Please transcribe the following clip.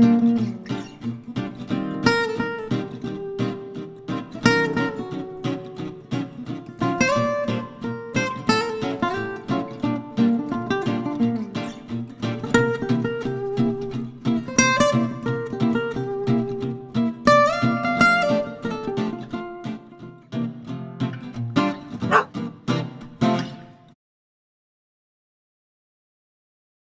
Mm-hmm.